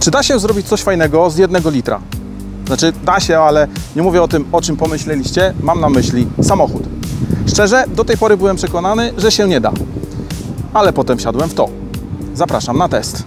Czy da się zrobić coś fajnego z jednego litra? Znaczy, da się, ale nie mówię o tym, o czym pomyśleliście. Mam na myśli samochód. Szczerze, do tej pory byłem przekonany, że się nie da. Ale potem wsiadłem w to. Zapraszam na test.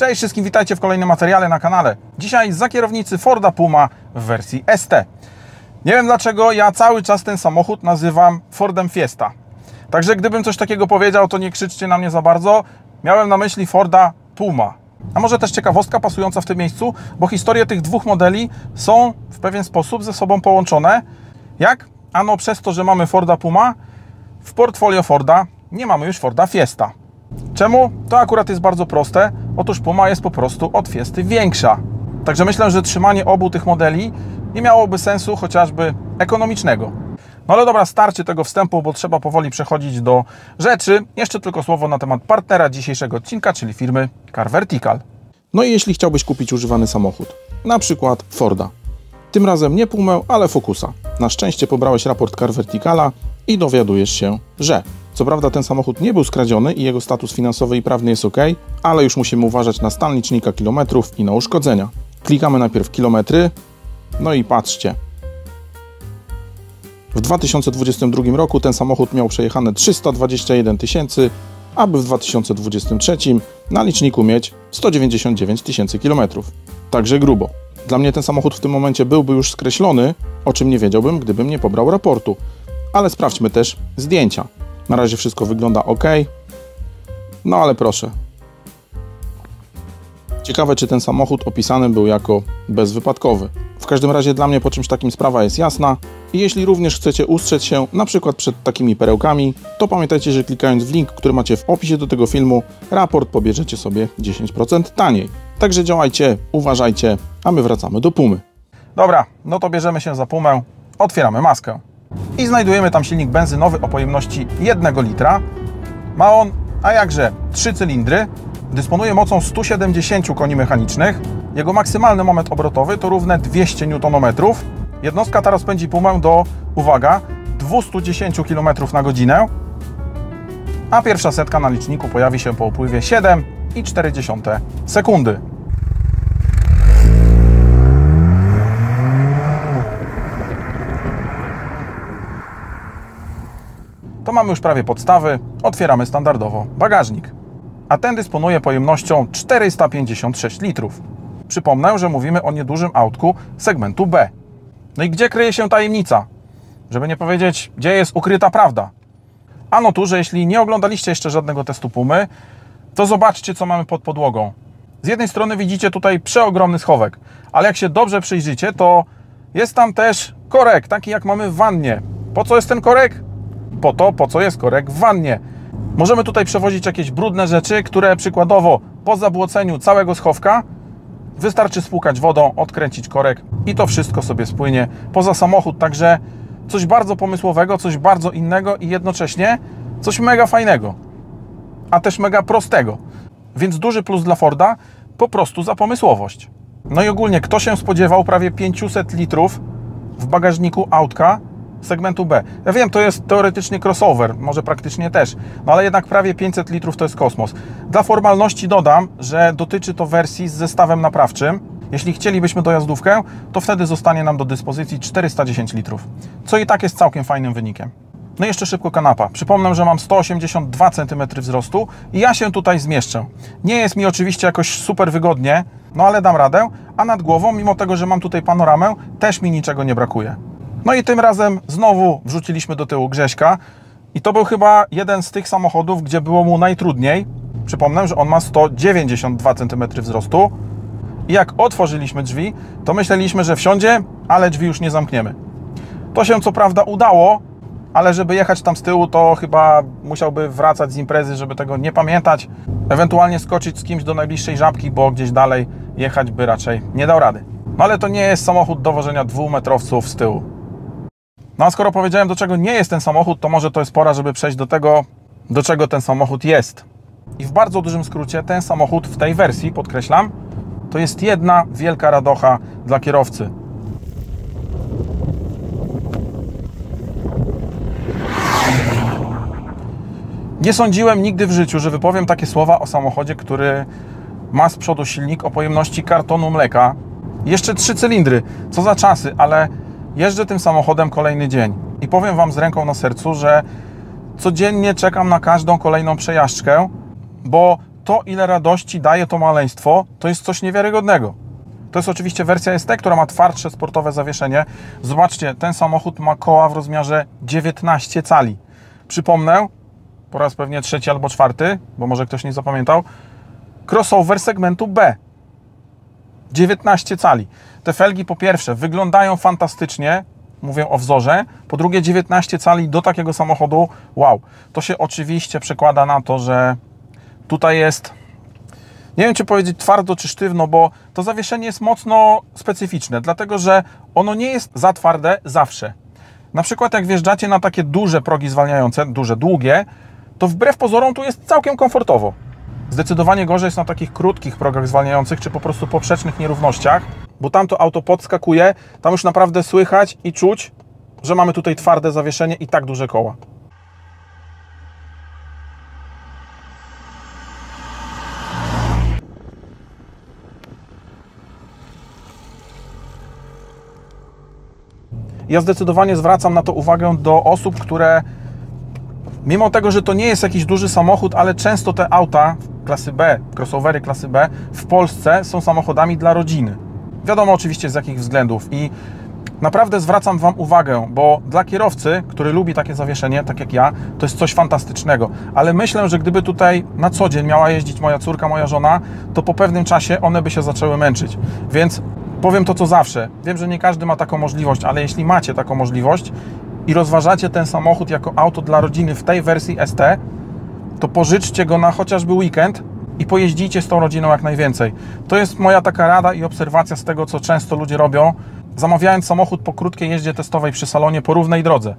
Cześć wszystkim, witajcie w kolejnym materiale na kanale. Dzisiaj za kierownicy Forda Puma w wersji ST. Nie wiem dlaczego ja cały czas ten samochód nazywam Fordem Fiesta. Także gdybym coś takiego powiedział, to nie krzyczcie na mnie za bardzo. Miałem na myśli Forda Puma. A może też ciekawostka pasująca w tym miejscu, bo historie tych dwóch modeli są w pewien sposób ze sobą połączone. Jak? Ano przez to, że mamy Forda Puma, w portfolio Forda nie mamy już Forda Fiesta. Czemu? To akurat jest bardzo proste. Otóż Puma jest po prostu od Fiesty większa. Także myślę, że trzymanie obu tych modeli nie miałoby sensu chociażby ekonomicznego. No ale dobra, starczy tego wstępu, bo trzeba powoli przechodzić do rzeczy. Jeszcze tylko słowo na temat partnera dzisiejszego odcinka, czyli firmy Car Vertical. No i jeśli chciałbyś kupić używany samochód, na przykład Forda, tym razem nie Pumę, ale Focusa. Na szczęście pobrałeś raport Car Verticala i dowiadujesz się, że co prawda ten samochód nie był skradziony i jego status finansowy i prawny jest ok, ale już musimy uważać na stan licznika kilometrów i na uszkodzenia. Klikamy najpierw kilometry, no i patrzcie. W 2022 roku ten samochód miał przejechane 321 tysięcy, aby w 2023 na liczniku mieć 199 tysięcy kilometrów. Także grubo. Dla mnie ten samochód w tym momencie byłby już skreślony, o czym nie wiedziałbym, gdybym nie pobrał raportu. Ale sprawdźmy też zdjęcia. Na razie wszystko wygląda ok. No ale proszę. Ciekawe, czy ten samochód opisany był jako bezwypadkowy. W każdym razie dla mnie po czymś takim sprawa jest jasna. I jeśli również chcecie ustrzec się na przykład przed takimi perełkami, to pamiętajcie, że klikając w link, który macie w opisie do tego filmu, raport pobierzecie sobie 10% taniej. Także działajcie, uważajcie, a my wracamy do Pumy. Dobra, no to bierzemy się za Pumę, otwieramy maskę i znajdujemy tam silnik benzynowy o pojemności 1 litra. Ma on, a jakże, 3 cylindry, dysponuje mocą 170 koni mechanicznych. Jego maksymalny moment obrotowy to równe 200 Nm. Jednostka ta rozpędzi Pumę do, uwaga, 210 km na godzinę, a pierwsza setka na liczniku pojawi się po upływie 7,4 sekundy. To mamy już prawie podstawy. Otwieramy standardowo bagażnik. A ten dysponuje pojemnością 456 litrów. Przypomnę, że mówimy o niedużym autku segmentu B. No i gdzie kryje się tajemnica? Żeby nie powiedzieć, gdzie jest ukryta prawda. Ano tu, że jeśli nie oglądaliście jeszcze żadnego testu Pumy, to zobaczcie, co mamy pod podłogą. Z jednej strony widzicie tutaj przeogromny schowek, ale jak się dobrze przyjrzycie, to jest tam też korek, taki jak mamy w wannie. Po co jest ten korek? Po to, po co jest korek w wannie. Możemy tutaj przewozić jakieś brudne rzeczy, które przykładowo po zabłoceniu całego schowka wystarczy spłukać wodą, odkręcić korek i to wszystko sobie spłynie poza samochód. Także coś bardzo pomysłowego, coś bardzo innego i jednocześnie coś mega fajnego, a też mega prostego. Więc duży plus dla Forda po prostu za pomysłowość. No i ogólnie, kto się spodziewał prawie 500 litrów w bagażniku autka segmentu B. Ja wiem, to jest teoretycznie crossover, może praktycznie też, no ale jednak prawie 500 litrów to jest kosmos. Dla formalności dodam, że dotyczy to wersji z zestawem naprawczym. Jeśli chcielibyśmy dojazdówkę, to wtedy zostanie nam do dyspozycji 410 litrów, co i tak jest całkiem fajnym wynikiem. No i jeszcze szybko kanapa. Przypomnę, że mam 182 cm wzrostu i ja się tutaj zmieszczę. Nie jest mi oczywiście jakoś super wygodnie, no ale dam radę, a nad głową, mimo tego, że mam tutaj panoramę, też mi niczego nie brakuje. No i tym razem znowu wrzuciliśmy do tyłu Grześka i to był chyba jeden z tych samochodów, gdzie było mu najtrudniej. Przypomnę, że on ma 192 cm wzrostu i jak otworzyliśmy drzwi, to myśleliśmy, że wsiądzie, ale drzwi już nie zamkniemy. To się co prawda udało, ale żeby jechać tam z tyłu, to chyba musiałby wracać z imprezy, żeby tego nie pamiętać. Ewentualnie skoczyć z kimś do najbliższej żabki, bo gdzieś dalej jechać by raczej nie dał rady. No ale to nie jest samochód do wożenia dwumetrowców z tyłu. No a skoro powiedziałem, do czego nie jest ten samochód, to może to jest pora, żeby przejść do tego, do czego ten samochód jest. I w bardzo dużym skrócie, ten samochód w tej wersji, podkreślam, to jest jedna wielka radocha dla kierowcy. Nie sądziłem nigdy w życiu, że wypowiem takie słowa o samochodzie, który ma z przodu silnik o pojemności kartonu mleka. Jeszcze trzy cylindry. Co za czasy, ale jeżdżę tym samochodem kolejny dzień. I powiem Wam z ręką na sercu, że codziennie czekam na każdą kolejną przejażdżkę, bo to, ile radości daje to maleństwo, to jest coś niewiarygodnego. To jest oczywiście wersja ST, która ma twardsze sportowe zawieszenie. Zobaczcie, ten samochód ma koła w rozmiarze 19 cali. Przypomnę, po raz pewnie trzeci albo czwarty, bo może ktoś nie zapamiętał, crossover segmentu B. 19 cali. Te felgi po pierwsze wyglądają fantastycznie, mówię o wzorze, po drugie 19 cali do takiego samochodu, wow. To się oczywiście przekłada na to, że tutaj jest nie wiem, czy powiedzieć twardo czy sztywno, bo to zawieszenie jest mocno specyficzne, dlatego że ono nie jest za twarde zawsze. Na przykład jak wjeżdżacie na takie duże progi zwalniające, duże, długie, to wbrew pozorom tu jest całkiem komfortowo. Zdecydowanie gorzej jest na takich krótkich progach zwalniających, czy po prostu poprzecznych nierównościach, bo tam to auto podskakuje, tam już naprawdę słychać i czuć, że mamy tutaj twarde zawieszenie i tak duże koła. Ja zdecydowanie zwracam na to uwagę do osób, które mimo tego, że to nie jest jakiś duży samochód, ale często te auta klasy B, crossovery klasy B w Polsce są samochodami dla rodziny. Wiadomo oczywiście z jakich względów i naprawdę zwracam Wam uwagę, bo dla kierowcy, który lubi takie zawieszenie, tak jak ja, to jest coś fantastycznego. Ale myślę, że gdyby tutaj na co dzień miała jeździć moja córka, moja żona, to po pewnym czasie one by się zaczęły męczyć. Więc powiem to co zawsze. Wiem, że nie każdy ma taką możliwość, ale jeśli macie taką możliwość i rozważacie ten samochód jako auto dla rodziny w tej wersji ST, to pożyczcie go na chociażby weekend i pojeździcie z tą rodziną jak najwięcej. To jest moja taka rada i obserwacja z tego, co często ludzie robią, zamawiając samochód po krótkiej jeździe testowej przy salonie po równej drodze.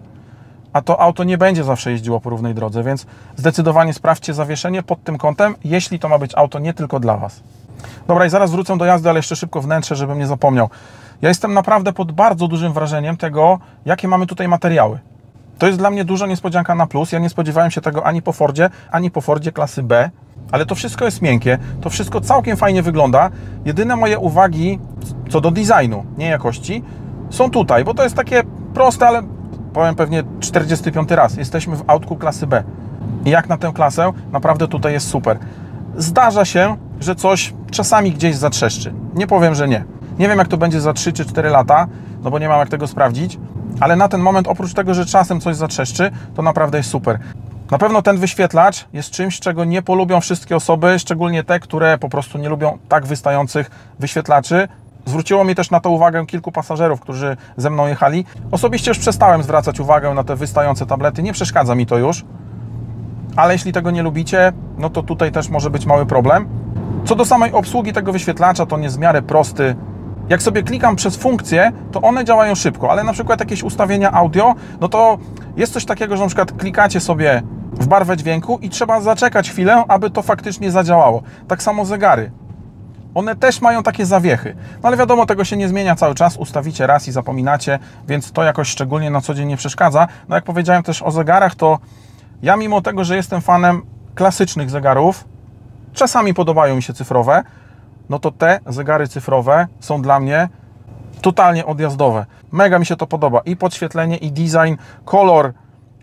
A to auto nie będzie zawsze jeździło po równej drodze, więc zdecydowanie sprawdźcie zawieszenie pod tym kątem, jeśli to ma być auto nie tylko dla Was. Dobra, i zaraz wrócę do jazdy, ale jeszcze szybko wnętrze, żebym nie zapomniał. Ja jestem naprawdę pod bardzo dużym wrażeniem tego, jakie mamy tutaj materiały. To jest dla mnie duża niespodzianka na plus. Ja nie spodziewałem się tego ani po Fordzie, ani po Fordzie klasy B, ale to wszystko jest miękkie, to wszystko całkiem fajnie wygląda. Jedyne moje uwagi co do designu, nie jakości, są tutaj, bo to jest takie proste, ale powiem pewnie 45 raz. Jesteśmy w autku klasy B. I jak na tę klasę, naprawdę tutaj jest super. Zdarza się, że coś czasami gdzieś zatrzeszczy. Nie powiem, że nie. Nie wiem, jak to będzie za 3 czy 4 lata, no bo nie mam jak tego sprawdzić, ale na ten moment, oprócz tego, że czasem coś zatrzeszczy, to naprawdę jest super. Na pewno ten wyświetlacz jest czymś, czego nie polubią wszystkie osoby, szczególnie te, które po prostu nie lubią tak wystających wyświetlaczy. Zwróciło mi też na to uwagę kilku pasażerów, którzy ze mną jechali. Osobiście już przestałem zwracać uwagę na te wystające tablety, nie przeszkadza mi to już. Ale jeśli tego nie lubicie, no to tutaj też może być mały problem. Co do samej obsługi tego wyświetlacza, to niezmiarę prosty. Jak sobie klikam przez funkcje, to one działają szybko, ale na przykład jakieś ustawienia audio, no to jest coś takiego, że na przykład klikacie sobie w barwę dźwięku i trzeba zaczekać chwilę, aby to faktycznie zadziałało. Tak samo zegary. One też mają takie zawiechy. No ale wiadomo, tego się nie zmienia cały czas. Ustawicie raz i zapominacie, więc to jakoś szczególnie na co dzień nie przeszkadza. No jak powiedziałem też o zegarach, to ja mimo tego, że jestem fanem klasycznych zegarów, czasami podobają mi się cyfrowe, no to te zegary cyfrowe są dla mnie totalnie odjazdowe. Mega mi się to podoba. I podświetlenie, i design, kolor,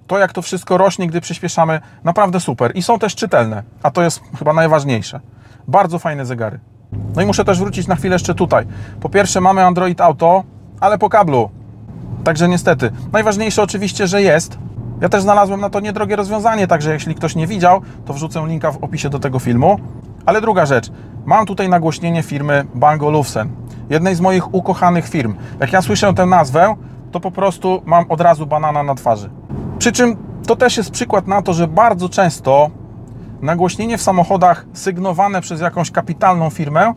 to jak to wszystko rośnie, gdy przyspieszamy, naprawdę super. I są też czytelne, a to jest chyba najważniejsze. Bardzo fajne zegary. No i muszę też wrócić na chwilę jeszcze tutaj. Po pierwsze mamy Android Auto, ale po kablu. Także niestety. Najważniejsze oczywiście, że jest. Ja też znalazłem na to niedrogie rozwiązanie, także jeśli ktoś nie widział, to wrzucę linka w opisie do tego filmu. Ale druga rzecz, mam tutaj nagłośnienie firmy Bang Olufsen, jednej z moich ukochanych firm. Jak ja słyszę tę nazwę, to po prostu mam od razu banana na twarzy. Przy czym to też jest przykład na to, że bardzo często nagłośnienie w samochodach sygnowane przez jakąś kapitalną firmę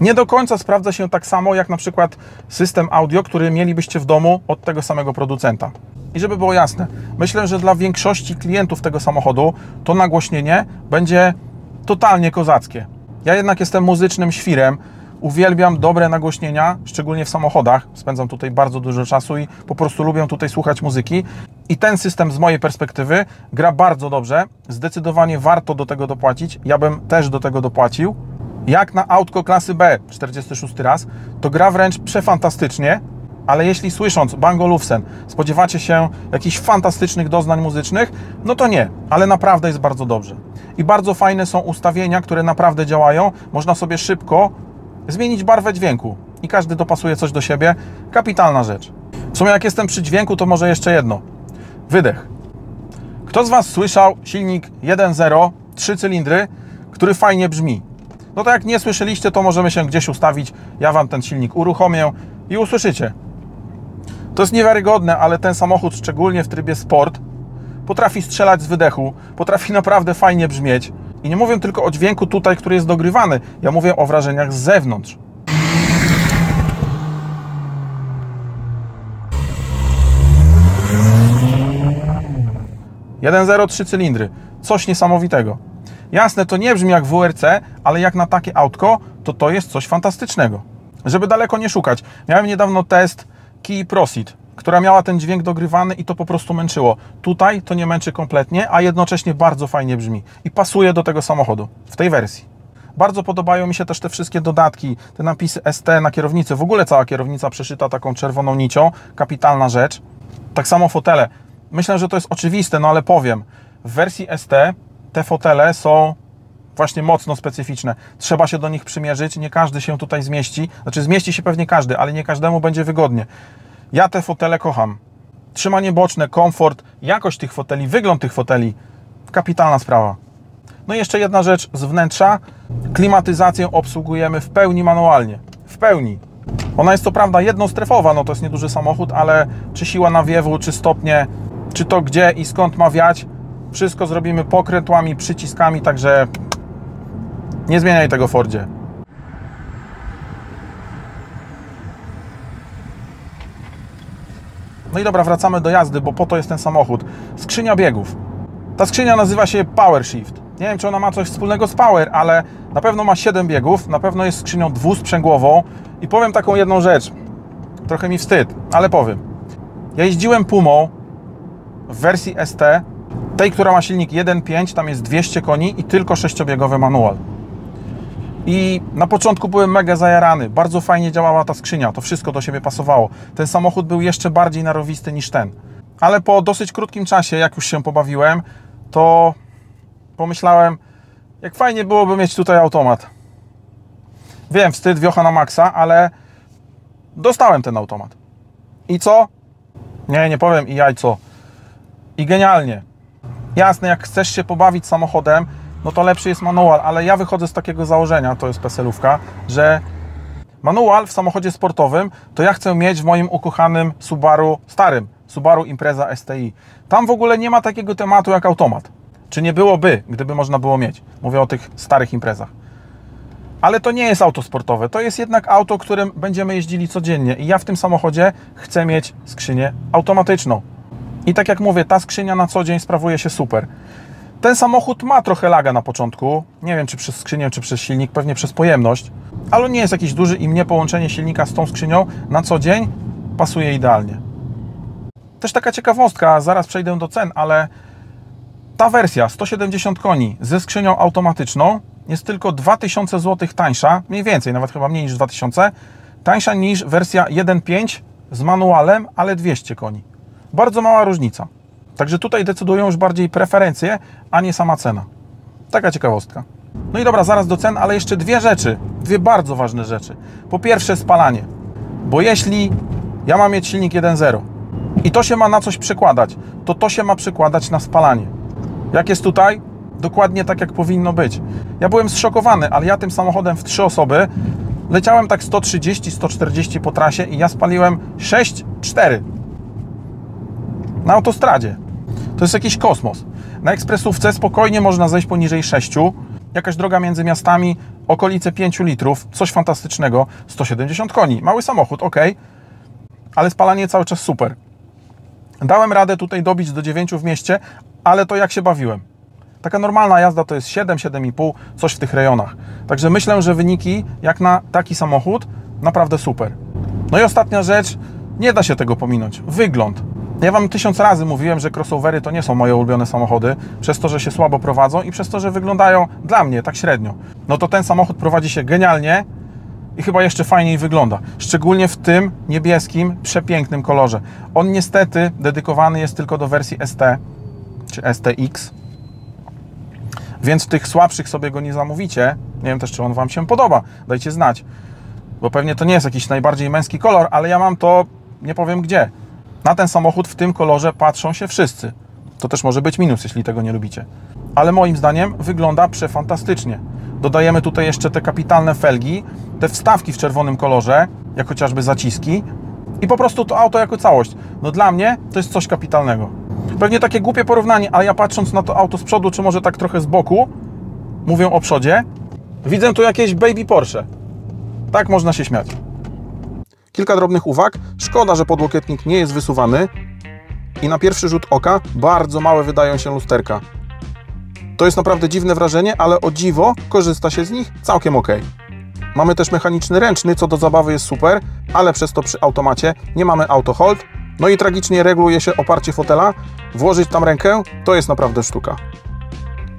Nie do końca sprawdza się tak samo jak na przykład system audio, który mielibyście w domu od tego samego producenta. I żeby było jasne, myślę, że dla większości klientów tego samochodu to nagłośnienie będzie totalnie kozackie. Ja jednak jestem muzycznym świrem, uwielbiam dobre nagłośnienia, szczególnie w samochodach. Spędzam tutaj bardzo dużo czasu i po prostu lubię tutaj słuchać muzyki. I ten system z mojej perspektywy gra bardzo dobrze. Zdecydowanie warto do tego dopłacić. Ja bym też do tego dopłacił. Jak na autko klasy B, 46 raz, to gra wręcz przefantastycznie, ale jeśli słysząc Bang Olufsen spodziewacie się jakichś fantastycznych doznań muzycznych, no to nie, ale naprawdę jest bardzo dobrze. I bardzo fajne są ustawienia, które naprawdę działają. Można sobie szybko zmienić barwę dźwięku i każdy dopasuje coś do siebie. Kapitalna rzecz. W sumie jak jestem przy dźwięku, to może jeszcze jedno. Wydech. Kto z Was słyszał silnik 1.0, 3 cylindry, który fajnie brzmi? No to jak nie słyszeliście, to możemy się gdzieś ustawić. Ja Wam ten silnik uruchomię i usłyszycie. To jest niewiarygodne, ale ten samochód, szczególnie w trybie sport, potrafi strzelać z wydechu, potrafi naprawdę fajnie brzmieć. I nie mówię tylko o dźwięku tutaj, który jest dogrywany, ja mówię o wrażeniach z zewnątrz. Jeden zero trzy cylindry. Coś niesamowitego. Jasne, to nie brzmi jak WRC, ale jak na takie autko, to to jest coś fantastycznego. Żeby daleko nie szukać, miałem niedawno test Key Proceed, która miała ten dźwięk dogrywany i to po prostu męczyło. Tutaj to nie męczy kompletnie, a jednocześnie bardzo fajnie brzmi i pasuje do tego samochodu w tej wersji. Bardzo podobają mi się też te wszystkie dodatki, te napisy ST na kierownicy. W ogóle cała kierownica przeszyta taką czerwoną nicią. Kapitalna rzecz. Tak samo fotele. Myślę, że to jest oczywiste, no ale powiem. W wersji ST te fotele są właśnie mocno specyficzne. Trzeba się do nich przymierzyć. Nie każdy się tutaj zmieści. Znaczy zmieści się pewnie każdy, ale nie każdemu będzie wygodnie. Ja te fotele kocham. Trzymanie boczne, komfort, jakość tych foteli, wygląd tych foteli. Kapitalna sprawa. No i jeszcze jedna rzecz z wnętrza. Klimatyzację obsługujemy w pełni manualnie. W pełni. Ona jest to prawda jednostrefowa, no to jest nieduży samochód, ale czy siła nawiewu, czy stopnie, czy to gdzie i skąd ma wiać, wszystko zrobimy pokrętłami, przyciskami, także nie zmieniaj tego Fordzie. No i dobra, wracamy do jazdy, bo po to jest ten samochód. Skrzynia biegów. Ta skrzynia nazywa się Power Shift. Nie wiem, czy ona ma coś wspólnego z Power, ale na pewno ma 7 biegów, na pewno jest skrzynią dwusprzęgłową i powiem taką jedną rzecz. Trochę mi wstyd, ale powiem. Ja jeździłem Pumą w wersji ST, tej, która ma silnik 1.5, tam jest 200 koni i tylko sześciobiegowy manual. I na początku byłem mega zajarany, bardzo fajnie działała ta skrzynia, to wszystko do siebie pasowało. Ten samochód był jeszcze bardziej narowisty niż ten. Ale po dosyć krótkim czasie, jak już się pobawiłem, to pomyślałem, jak fajnie byłoby mieć tutaj automat. Wiem, wstyd, wiocha na maksa, ale dostałem ten automat. I co? Nie, nie powiem i jajco. I genialnie. Jasne, jak chcesz się pobawić samochodem, no to lepszy jest manual, ale ja wychodzę z takiego założenia, to jest peselówka, że manual w samochodzie sportowym to ja chcę mieć w moim ukochanym Subaru starym, Subaru Impreza STI. Tam w ogóle nie ma takiego tematu jak automat. Czy nie byłoby, gdyby można było mieć? Mówię o tych starych imprezach. Ale to nie jest auto sportowe, to jest jednak auto, którym będziemy jeździli codziennie i ja w tym samochodzie chcę mieć skrzynię automatyczną. I tak jak mówię, ta skrzynia na co dzień sprawuje się super. Ten samochód ma trochę laga na początku. Nie wiem, czy przez skrzynię, czy przez silnik, pewnie przez pojemność, ale nie jest jakiś duży i mnie połączenie silnika z tą skrzynią na co dzień pasuje idealnie. Też taka ciekawostka, zaraz przejdę do cen, ale ta wersja 170 koni ze skrzynią automatyczną jest tylko 2000 zł tańsza, mniej więcej, nawet chyba mniej niż 2000, tańsza niż wersja 1.5 z manualem, ale 200 koni. Bardzo mała różnica. Także tutaj decydują już bardziej preferencje, a nie sama cena. Taka ciekawostka. No i dobra, zaraz do cen, ale jeszcze dwie rzeczy, dwie bardzo ważne rzeczy. Po pierwsze spalanie, bo jeśli ja mam mieć silnik 1.0 i to się ma na coś przekładać, to to się ma przekładać na spalanie. Jak jest tutaj? Dokładnie tak, jak powinno być. Ja byłem zszokowany, ale ja tym samochodem w trzy osoby leciałem tak 130-140 po trasie i ja spaliłem 6,4 na autostradzie. To jest jakiś kosmos. Na ekspresówce spokojnie można zejść poniżej 6, jakaś droga między miastami, okolice 5 litrów, coś fantastycznego, 170 koni, mały samochód, ok, ale spalanie cały czas super. Dałem radę tutaj dobić do 9 w mieście, ale to jak się bawiłem. Taka normalna jazda to jest 7, 7,5, coś w tych rejonach. Także myślę, że wyniki jak na taki samochód naprawdę super. No i ostatnia rzecz, nie da się tego pominąć. Wygląd. Ja Wam tysiąc razy mówiłem, że crossovery to nie są moje ulubione samochody, przez to, że się słabo prowadzą i przez to, że wyglądają dla mnie tak średnio. No to ten samochód prowadzi się genialnie i chyba jeszcze fajniej wygląda. Szczególnie w tym niebieskim, przepięknym kolorze. On niestety dedykowany jest tylko do wersji ST czy STX, więc tych słabszych sobie go nie zamówicie. Nie wiem też, czy on Wam się podoba. Dajcie znać, bo pewnie to nie jest jakiś najbardziej męski kolor, ale ja mam to, nie powiem gdzie. Na ten samochód w tym kolorze patrzą się wszyscy. To też może być minus, jeśli tego nie lubicie. Ale moim zdaniem wygląda przefantastycznie. Dodajemy tutaj jeszcze te kapitalne felgi, te wstawki w czerwonym kolorze, jak chociażby zaciski i po prostu to auto jako całość. No dla mnie to jest coś kapitalnego. Pewnie takie głupie porównanie, ale ja patrząc na to auto z przodu, czy może tak trochę z boku, mówię o przodzie, widzę tu jakieś baby Porsche. Tak można się śmiać. Kilka drobnych uwag. Szkoda, że podłokietnik nie jest wysuwany i na pierwszy rzut oka bardzo małe wydają się lusterka. To jest naprawdę dziwne wrażenie, ale o dziwo korzysta się z nich całkiem ok. Mamy też mechaniczny ręczny, co do zabawy jest super, ale przez to przy automacie nie mamy auto hold. No i tragicznie reguluje się oparcie fotela. Włożyć tam rękę to jest naprawdę sztuka.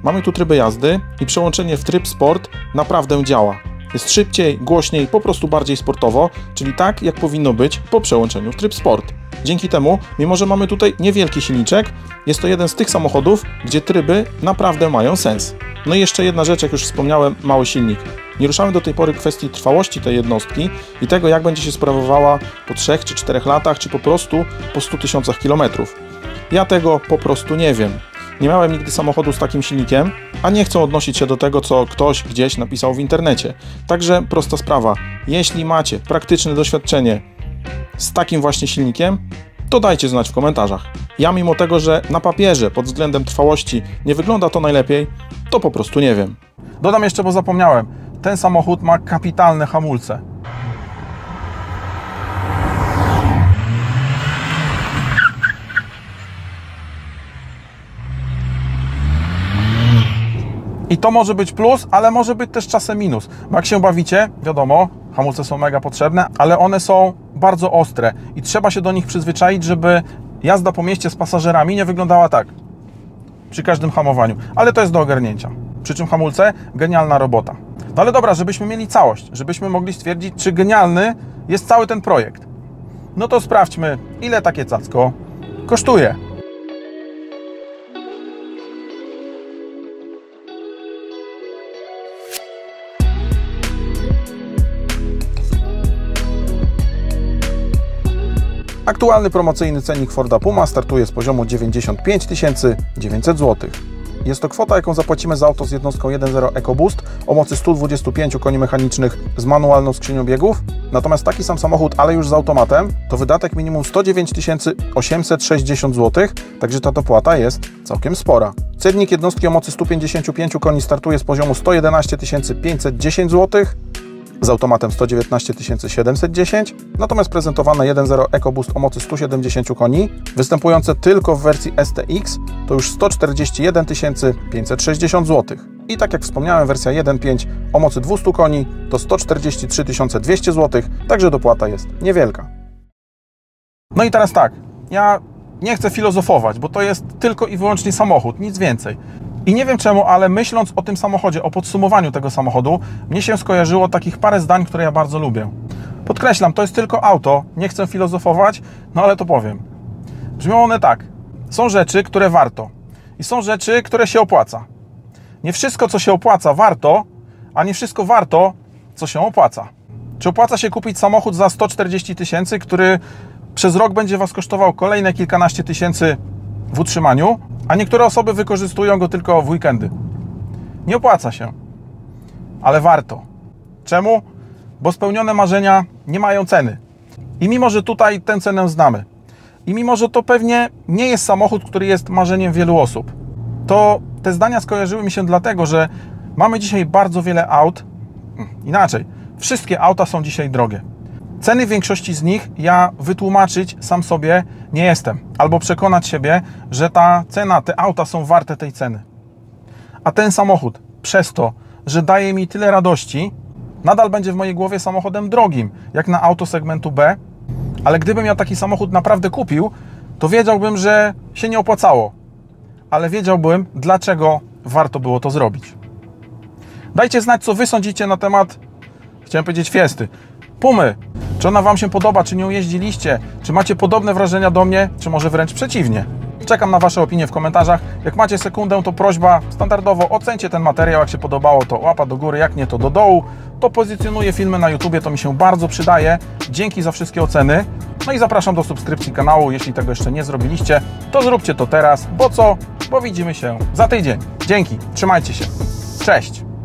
Mamy tu tryby jazdy i przełączenie w tryb sport naprawdę działa. Jest szybciej, głośniej, po prostu bardziej sportowo, czyli tak jak powinno być po przełączeniu w tryb sport. Dzięki temu, mimo że mamy tutaj niewielki silniczek, jest to jeden z tych samochodów, gdzie tryby naprawdę mają sens. No i jeszcze jedna rzecz, jak już wspomniałem, mały silnik. Nie ruszamy do tej pory kwestii trwałości tej jednostki i tego, jak będzie się sprawowała po 3 czy 4 latach, czy po prostu po 100 tysiącach kilometrów. Ja tego po prostu nie wiem. Nie miałem nigdy samochodu z takim silnikiem, a nie chcę odnosić się do tego, co ktoś gdzieś napisał w internecie. Także prosta sprawa. Jeśli macie praktyczne doświadczenie z takim właśnie silnikiem, to dajcie znać w komentarzach. Ja mimo tego, że na papierze pod względem trwałości nie wygląda to najlepiej, to po prostu nie wiem. Dodam jeszcze, bo zapomniałem. Ten samochód ma kapitalne hamulce. I to może być plus, ale może być też czasem minus. Bo jak się bawicie, wiadomo, hamulce są mega potrzebne, ale one są bardzo ostre i trzeba się do nich przyzwyczaić, żeby jazda po mieście z pasażerami nie wyglądała tak przy każdym hamowaniu. Ale to jest do ogarnięcia. Przy czym hamulce, genialna robota. No ale dobra, żebyśmy mieli całość, żebyśmy mogli stwierdzić, czy genialny jest cały ten projekt. No to sprawdźmy, ile takie cacko kosztuje. Aktualny promocyjny cennik Forda Puma startuje z poziomu 95 900 zł. Jest to kwota, jaką zapłacimy za auto z jednostką 1.0 EcoBoost o mocy 125 koni mechanicznych z manualną skrzynią biegów. Natomiast taki sam samochód, ale już z automatem, to wydatek minimum 109 860 zł, także ta dopłata jest całkiem spora. Cennik jednostki o mocy 155 koni startuje z poziomu 111 510 zł, z automatem 119 710, natomiast prezentowane 1.0 EcoBoost o mocy 170 koni, występujące tylko w wersji STX, to już 141 560 zł. I tak jak wspomniałem, wersja 1.5 o mocy 200 koni to 143 200 zł, także dopłata jest niewielka. No i teraz tak, ja nie chcę filozofować, bo to jest tylko i wyłącznie samochód, nic więcej. I nie wiem czemu, ale myśląc o tym samochodzie, o podsumowaniu tego samochodu, mnie się skojarzyło takich parę zdań, które ja bardzo lubię. Podkreślam, to jest tylko auto, nie chcę filozofować, no ale to powiem. Brzmią one tak. Są rzeczy, które warto i są rzeczy, które się opłaca. Nie wszystko, co się opłaca, warto, a nie wszystko warto, co się opłaca. Czy opłaca się kupić samochód za 140 tysięcy, który przez rok będzie Was kosztował kolejne kilkanaście tysięcy w utrzymaniu, a niektóre osoby wykorzystują go tylko w weekendy. Nie opłaca się, ale warto. Czemu? Bo spełnione marzenia nie mają ceny. I mimo, że tutaj tę cenę znamy, i mimo, że to pewnie nie jest samochód, który jest marzeniem wielu osób, to te zdania skojarzyły mi się dlatego, że Mamy dzisiaj bardzo wiele aut. Inaczej, wszystkie auta są dzisiaj drogie. Ceny większości z nich ja wytłumaczyć sam sobie nie jestem, albo przekonać siebie, że ta cena, te auta są warte tej ceny. A ten samochód, przez to, że daje mi tyle radości, nadal będzie w mojej głowie samochodem drogim, jak na auto segmentu B, ale gdybym ja taki samochód naprawdę kupił, to wiedziałbym, że się nie opłacało, ale wiedziałbym, dlaczego warto było to zrobić. Dajcie znać, co Wy sądzicie na temat, chciałem powiedzieć, Fiesty. Pumy. Czy ona Wam się podoba, czy nią jeździliście, czy macie podobne wrażenia do mnie, czy może wręcz przeciwnie. Czekam na Wasze opinie w komentarzach. Jak macie sekundę, to prośba standardowo ocencie ten materiał. Jak się podobało, to łapa do góry, jak nie, to do dołu. To pozycjonuję filmy na YouTubie, to mi się bardzo przydaje. Dzięki za wszystkie oceny. No i zapraszam do subskrypcji kanału. Jeśli tego jeszcze nie zrobiliście, to zróbcie to teraz. Bo co? Bo widzimy się za tydzień. Dzięki, trzymajcie się. Cześć!